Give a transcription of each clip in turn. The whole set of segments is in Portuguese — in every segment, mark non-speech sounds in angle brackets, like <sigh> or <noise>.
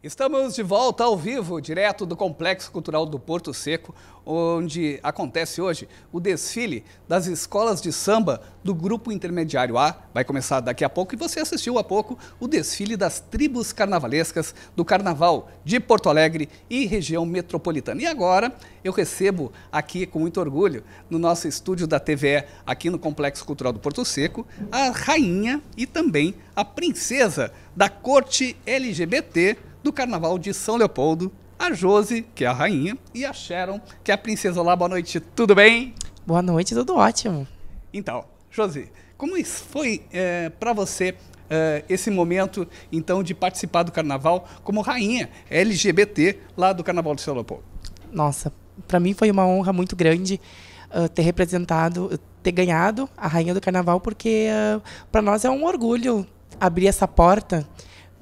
Estamos de volta ao vivo, direto do Complexo Cultural do Porto Seco, onde acontece hoje o desfile das escolas de samba do Grupo Intermediário A. Vai começar daqui a pouco e você assistiu há pouco o desfile das tribos carnavalescas do Carnaval de Porto Alegre e região metropolitana. E agora eu recebo aqui com muito orgulho, no nosso estúdio da TVE, aqui no Complexo Cultural do Porto Seco, a rainha e também a princesa da corte LGBT do Carnaval de São Leopoldo, a Josi, que é a rainha, e a Sharon, que é a princesa. Olá, boa noite, tudo bem? Boa noite, tudo ótimo. Então, Josi, como foi é, para você é, esse momento, então, de participar do Carnaval como rainha LGBT lá do Carnaval de São Leopoldo? Nossa, para mim foi uma honra muito grande uh, ter representado, ter ganhado a rainha do Carnaval, porque uh, para nós é um orgulho abrir essa porta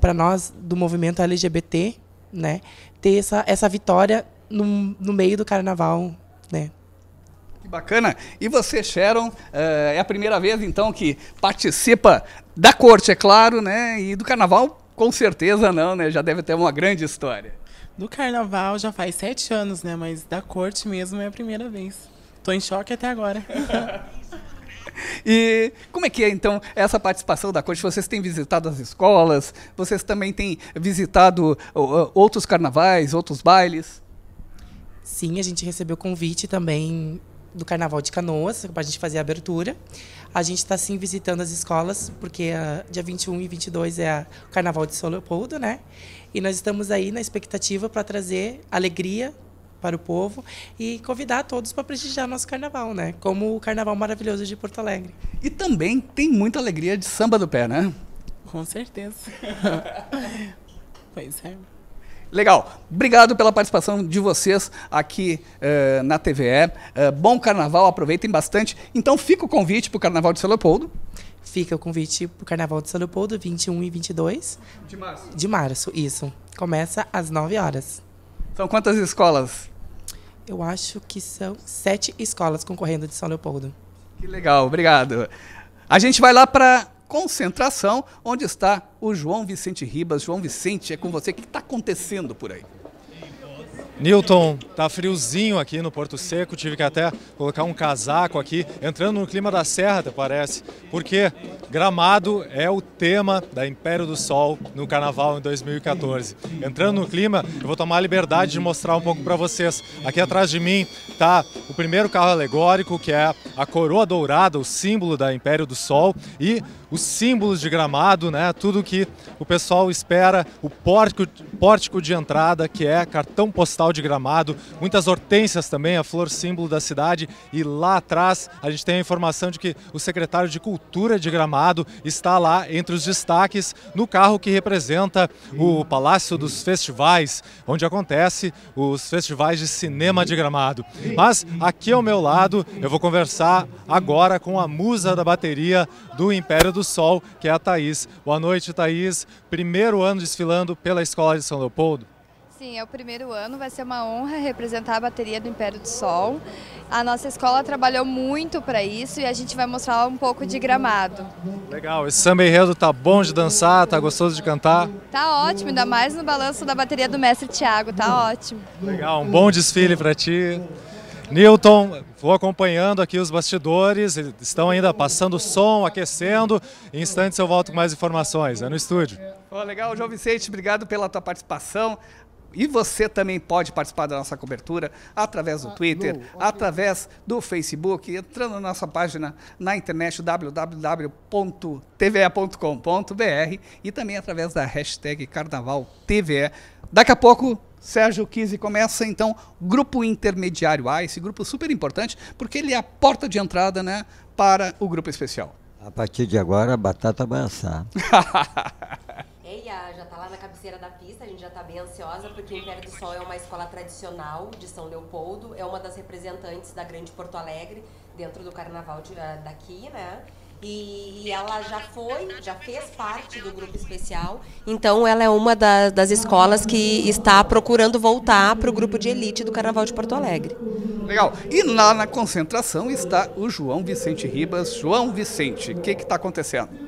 para nós do movimento LGBT, né, ter essa, essa vitória no, no meio do carnaval, né. Que bacana. E você, Sharon, eh, é a primeira vez então que participa da corte, é claro, né, e do carnaval, com certeza não, né, já deve ter uma grande história. Do carnaval já faz sete anos, né, mas da corte mesmo é a primeira vez. Tô em choque até agora. <laughs> E como é que é então essa participação da corte? Vocês têm visitado as escolas? Vocês também têm visitado uh, outros carnavais, outros bailes? Sim, a gente recebeu convite também do Carnaval de Canoas para a gente fazer a abertura. A gente está sim visitando as escolas, porque uh, dia 21 e 22 é a, o Carnaval de São Leopoldo, né? E nós estamos aí na expectativa para trazer alegria para o povo e convidar todos para prestigiar nosso carnaval, né? Como o carnaval maravilhoso de Porto Alegre. E também tem muita alegria de samba do pé, né? Com certeza. <laughs> pois é. Legal. Obrigado pela participação de vocês aqui uh, na TVE. Uh, eh, bom carnaval, aproveitem bastante. Então fica o convite para o Carnaval de São Leopoldo. Fica o convite para o Carnaval de São Leopoldo, 21 e 22. De março. De março, isso. Começa às 9 horas. São quantas escolas? Eu acho que são sete escolas concorrendo de São Leopoldo. Que legal, obrigado. A gente vai lá para concentração, onde está o João Vicente Ribas. João Vicente, é com você. O que está acontecendo por aí? Newton, tá friozinho aqui no Porto Seco, tive que até colocar um casaco aqui, entrando no clima da serra, até parece, porque Gramado é o tema da Império do Sol no Carnaval em 2014. Entrando no clima, eu vou tomar a liberdade de mostrar um pouco para vocês. Aqui atrás de mim tá o primeiro carro alegórico, que é a coroa dourada, o símbolo da Império do Sol, e os símbolos de Gramado, né? Tudo que o pessoal espera, o pórtico, pórtico de entrada, que é cartão postal de Gramado, muitas hortênsias também, a flor símbolo da cidade, e lá atrás a gente tem a informação de que o secretário de Cultura de Gramado está lá entre os destaques no carro que representa o Palácio dos Festivais, onde acontece os festivais de cinema de Gramado. Mas aqui ao meu lado eu vou conversar agora com a musa da bateria do Império do Sol, que é a Thaís. Boa noite, Thaís. Primeiro ano desfilando pela Escola de São Leopoldo. Sim, é o primeiro ano, vai ser uma honra representar a bateria do Império do Sol. A nossa escola trabalhou muito para isso e a gente vai mostrar um pouco de gramado. Legal, esse samba enredo tá bom de dançar, tá gostoso de cantar? Tá ótimo, ainda mais no balanço da bateria do mestre Tiago, tá ótimo. Legal, um bom desfile para ti. Newton, vou acompanhando aqui os bastidores, estão ainda passando som, aquecendo. Em instantes eu volto com mais informações. É no estúdio. Oh, legal, João Vicente, obrigado pela tua participação. E você também pode participar da nossa cobertura através do Twitter, através do Facebook, entrando na nossa página na internet www.tve.com.br e também através da hashtag CarnavalTVE. Daqui a pouco Sérgio Kise começa então Grupo Intermediário A, esse grupo super importante, porque ele é a porta de entrada né, para o grupo especial. A partir de agora, a batata vai assar. <laughs> Eia, já está lá na cabeceira da pista, a gente já está bem ansiosa, porque o Império do Sol é uma escola tradicional de São Leopoldo, é uma das representantes da Grande Porto Alegre, dentro do carnaval de, uh, daqui, né? E, e, ela já foi, já fez parte do grupo especial. Então, ela é uma das, das escolas que está procurando voltar para o grupo de elite do Carnaval de Porto Alegre. Legal. E lá na concentração está o João Vicente Ribas. João Vicente, o que está acontecendo?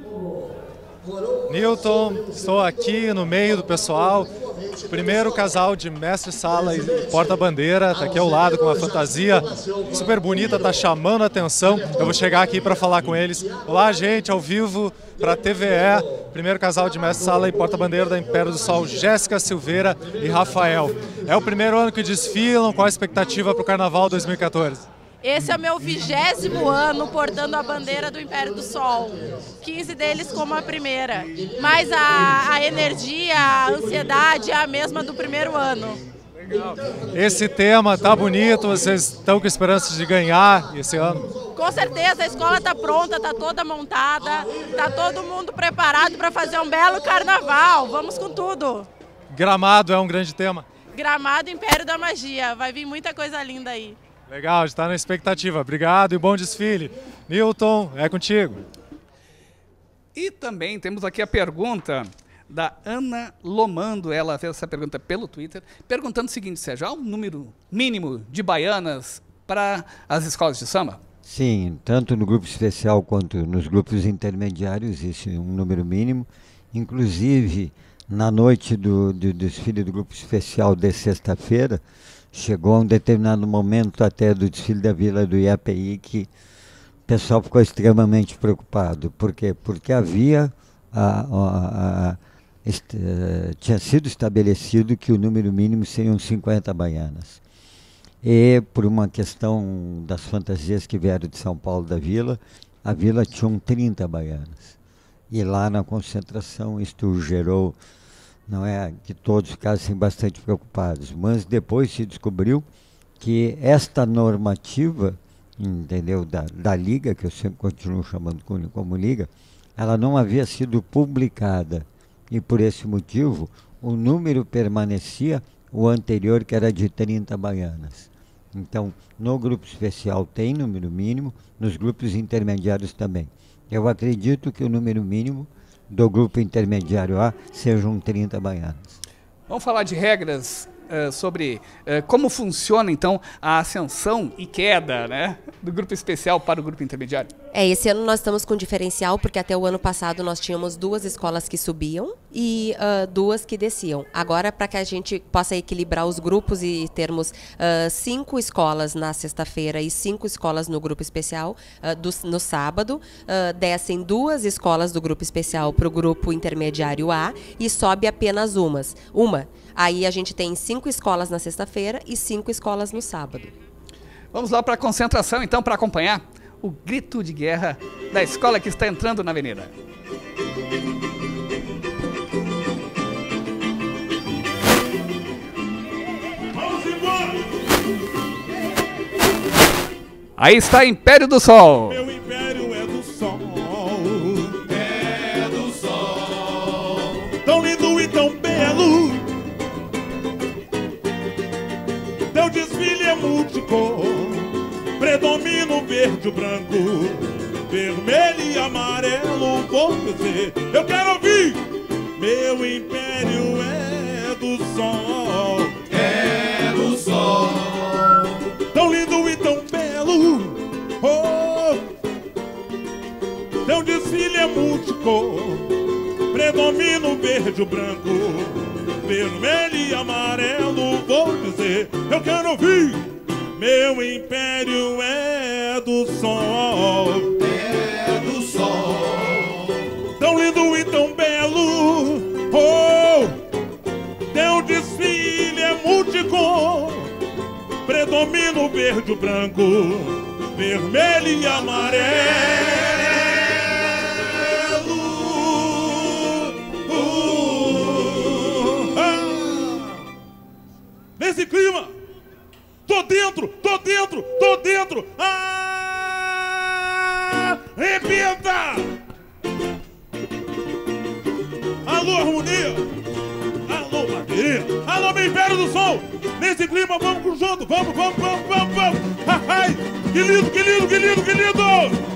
Newton, estou aqui no meio do pessoal. Primeiro casal de mestre-sala e porta-bandeira, tá aqui ao lado com uma fantasia super bonita, tá chamando a atenção. Eu vou chegar aqui para falar com eles. Olá, gente, ao vivo para a TVE. Primeiro casal de mestre-sala e porta-bandeira da Império do Sol, Jéssica Silveira e Rafael. É o primeiro ano que desfilam, qual a expectativa para o Carnaval 2014? Esse é o meu vigésimo ano portando a bandeira do Império do Sol. 15 deles como a primeira. Mas a, a energia, a ansiedade é a mesma do primeiro ano. Legal. Esse tema tá bonito, vocês estão com esperança de ganhar esse ano? Com certeza, a escola está pronta, está toda montada, está todo mundo preparado para fazer um belo carnaval. Vamos com tudo. Gramado é um grande tema. Gramado Império da Magia, vai vir muita coisa linda aí. Legal, está na expectativa. Obrigado e bom desfile. Newton, é contigo. E também temos aqui a pergunta da Ana Lomando. Ela fez essa pergunta pelo Twitter, perguntando o seguinte: Sérgio, há um número mínimo de baianas para as escolas de samba? Sim, tanto no grupo especial quanto nos grupos intermediários existe um número mínimo. Inclusive, na noite do, do desfile do grupo especial de sexta-feira, chegou a um determinado momento até do desfile da Vila do IAPI que o pessoal ficou extremamente preocupado. Por quê? Porque havia a, a, a, uh, tinha sido estabelecido que o número mínimo seriam 50 baianas. E por uma questão das fantasias que vieram de São Paulo da Vila, a Vila tinha 30 baianas. E lá na concentração isto gerou não é que todos ficassem bastante preocupados, mas depois se descobriu que esta normativa, entendeu, da, da liga, que eu sempre continuo chamando como, liga, ela não havia sido publicada e por esse motivo o número permanecia o anterior que era de 30 baianas. Então, no grupo especial tem número mínimo, nos grupos intermediários também. Eu acredito que o número mínimo do grupo intermediário A sejam 30 baianos. Vamos falar de regras uh, sobre uh, como funciona então a ascensão e queda né, do grupo especial para o grupo intermediário? É, esse ano nós estamos com diferencial, porque até o ano passado nós tínhamos duas escolas que subiam e uh, duas que desciam. Agora, para que a gente possa equilibrar os grupos e termos cinco escolas na sexta-feira e cinco escolas no grupo especial, do, no sábado, descem duas escolas do grupo especial para o grupo intermediário A e sobe apenas umas. Uma. Aí a gente tem cinco escolas na sexta-feira e cinco escolas no sábado. Vamos lá para a concentração, então, para acompanhar o grito de guerra da escola que está entrando na avenida. Vamos embora! Aí está Império do Sol. Meu império é do sol. É do sol. Tão lindo e tão belo. Teu desfile é multicor. Predomina verde, o branco, vermelho e amarelo. Vou dizer, eu quero ouvir. Meu império é do sol. É do sol. Tão lindo e tão belo. Oh, teu desfile é multicor. Predomina o verde, o branco, vermelho e amarelo. Vou dizer, eu quero ouvir. Meu império é do sol. É do sol. Tão lindo e tão belo. Oh, teu desfile é multicor. Predomina o verde, o branco, vermelho e amarelo. Uh, ah. Nesse clima, tô dentro, tô dentro, tô dentro. Ah, arrebenta! Alô, harmonia! Alô, bateria! Alô, meu Império do Sol! Nesse clima, vamos junto! Vamos, vamos, vamos, vamos, vamos! Ai, que lindo, que lindo, que lindo, que lindo!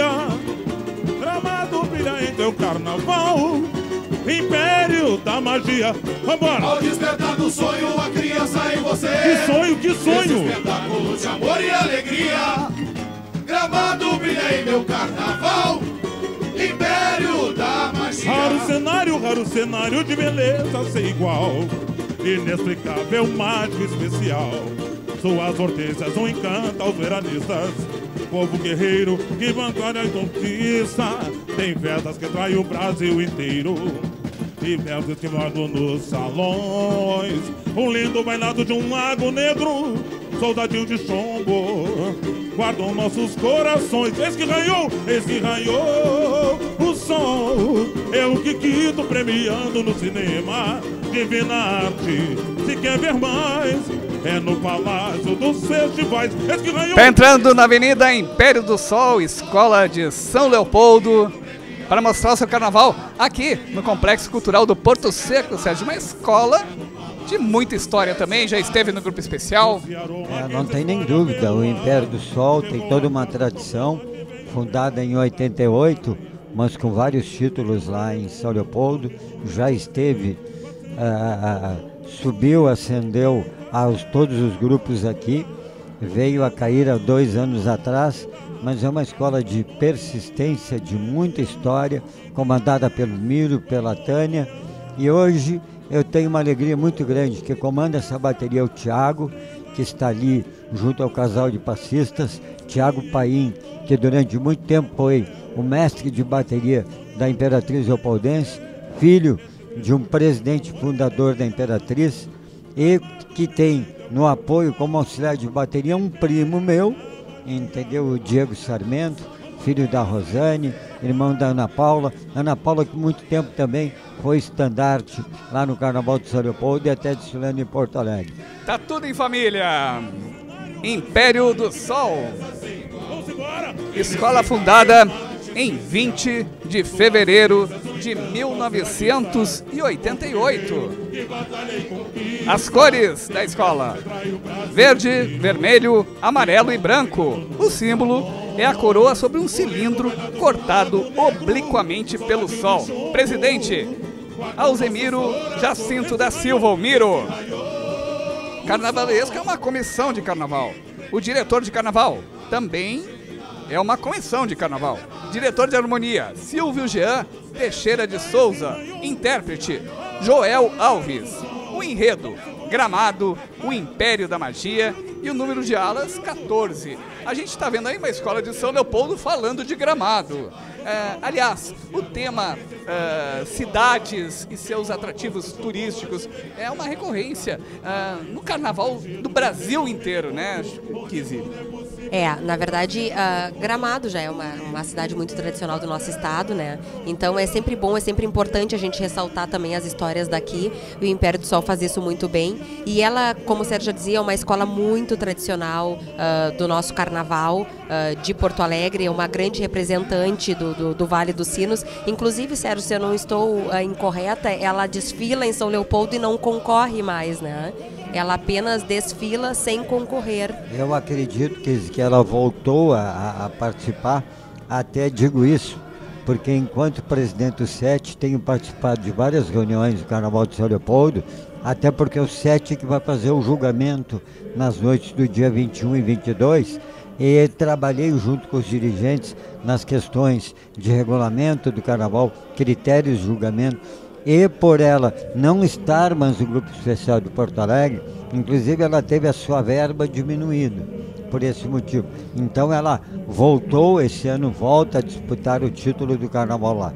dia Gramado brilha em teu carnaval Império da magia Vambora! Ao despertar do sonho a criança em você Que sonho, que sonho! Esse espetáculo de amor e alegria Gramado brilha em meu carnaval Império da magia Raro cenário, raro cenário de beleza sem igual Inexplicável, mágico, especial Suas hortências um encanta aos veranistas Povo guerreiro que bancária e conquista. Tem festas que trai o Brasil inteiro. E mestres que moram nos salões. Um lindo bailado de um lago negro. Soldadinho de chumbo. Guardam nossos corações. Esse que ranhou, esse que ranhou o som. É o Kikito premiando no cinema. Divina arte, se quer ver mais. É no Palácio dos Festivais. Ganhou. Tá entrando na Avenida Império do Sol, Escola de São Leopoldo, para mostrar o seu carnaval aqui no Complexo Cultural do Porto Seco, Sérgio. Uma escola de muita história também, já esteve no grupo especial. É, não tem nem dúvida, o Império do Sol tem toda uma tradição, fundada em 88, mas com vários títulos lá em São Leopoldo. Já esteve, ah, subiu, ascendeu aos todos os grupos aqui, veio a cair há dois anos atrás, mas é uma escola de persistência, de muita história, comandada pelo Miro, pela Tânia, e hoje eu tenho uma alegria muito grande, que comanda essa bateria o Tiago, que está ali junto ao casal de passistas, Tiago Paim, que durante muito tempo foi o mestre de bateria da Imperatriz Leopoldense, filho de um presidente fundador da Imperatriz, e que tem no apoio como auxiliar de bateria um primo meu, entendeu? O Diego Sarmento, filho da Rosane, irmão da Ana Paula. Ana Paula que muito tempo também foi estandarte lá no Carnaval de São Leopoldo e até desfilando em Porto Alegre. Tá tudo em família. Império do Sol. Escola fundada em 20 de fevereiro de 1988. As cores da escola: verde, vermelho, amarelo e branco. O símbolo é a coroa sobre um cilindro cortado obliquamente pelo sol. Presidente Alzemiro Jacinto da Silva Almiro. Carnavalesco é uma comissão de carnaval. O diretor de carnaval também é uma comissão de carnaval. Diretor de harmonia, Silvio Jean Teixeira de Souza. Intérprete, Joel Alves. O enredo, Gramado, o Império da Magia e o número de alas, 14. A gente está vendo aí uma escola de São Leopoldo falando de Gramado. É, aliás, o tema é, cidades e seus atrativos turísticos é uma recorrência é, no carnaval do Brasil inteiro, né, Kizzy? É, na verdade, uh, Gramado já é uma, uma cidade muito tradicional do nosso estado, né? Então é sempre bom, é sempre importante a gente ressaltar também as histórias daqui. O Império do Sol faz isso muito bem. E ela, como o Sérgio já dizia, é uma escola muito tradicional uh, do nosso carnaval uh, de Porto Alegre, é uma grande representante do, do, do, Vale dos Sinos. Inclusive, Sérgio, se eu não estou incorreta, ela desfila em São Leopoldo e não concorre mais, né? Ela apenas desfila sem concorrer. Eu acredito que, que ela voltou a, a participar, até digo isso, porque enquanto presidente do SET tenho participado de várias reuniões do Carnaval de São Leopoldo, até porque o SET que vai fazer o julgamento nas noites do dia 21 e 22, e trabalhei junto com os dirigentes nas questões de regulamento do Carnaval, critérios de julgamento, e por ela não estar mais no grupo especial de Porto Alegre, inclusive ela teve a sua verba diminuída por esse motivo. Então ela voltou, esse ano volta a disputar o título do Carnaval lá.